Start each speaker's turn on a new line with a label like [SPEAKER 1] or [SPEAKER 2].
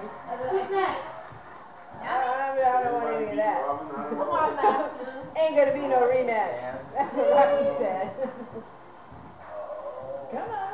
[SPEAKER 1] Who's
[SPEAKER 2] I don't want any of that. Ain't gonna be no rematch. That's what Rocky said. Come on.